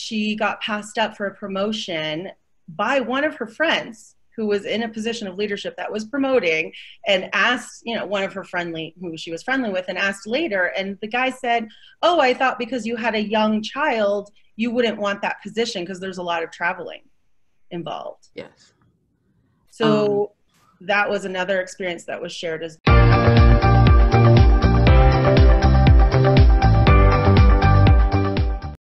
she got passed up for a promotion by one of her friends who was in a position of leadership that was promoting and asked, you know, one of her friendly, who she was friendly with, and asked later. And the guy said, Oh, I thought because you had a young child, you wouldn't want that position because there's a lot of traveling involved. Yes. So um, that was another experience that was shared as